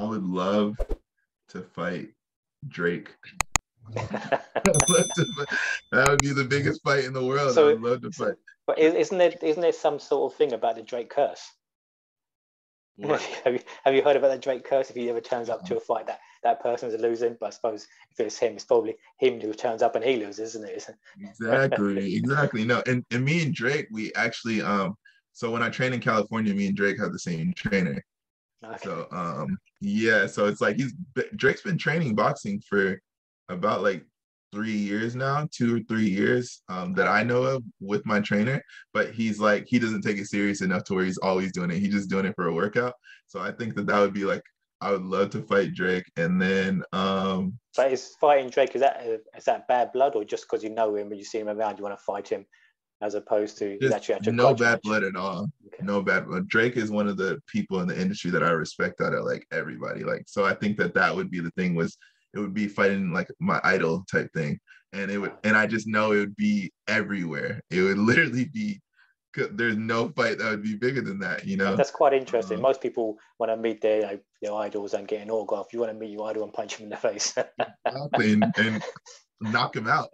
I would love to fight Drake. that would be the biggest fight in the world. So, I would love to fight. But isn't there isn't there some sort of thing about the Drake curse? have, you, have you heard about the Drake curse? If he ever turns up to a fight, that that person's losing. But I suppose if it's him, it's probably him who turns up and he loses, isn't it? exactly, exactly. No, and, and me and Drake, we actually um. So when I train in California, me and Drake have the same trainer. Okay. So um yeah, so it's like he's Drake's been training boxing for about like three years now, two or three years um, that I know of with my trainer. But he's like, he doesn't take it serious enough to where he's always doing it. He's just doing it for a workout. So I think that that would be like, I would love to fight Drake. And then, um, but is fighting Drake is that is that bad blood or just because you know him and you see him around, you want to fight him? As opposed to actually, actually no bad blood at all. No bad. Drake is one of the people in the industry that I respect out of like everybody. Like, so I think that that would be the thing was it would be fighting like my idol type thing. And it would and i just know it would be everywhere. It would literally be there's no fight that would be bigger than that you know? That's quite interesting. Um, most people when I meet their, know, their idols and get an autograph. You want to meet your idol and punch him in the face. Exactly and, and knock him out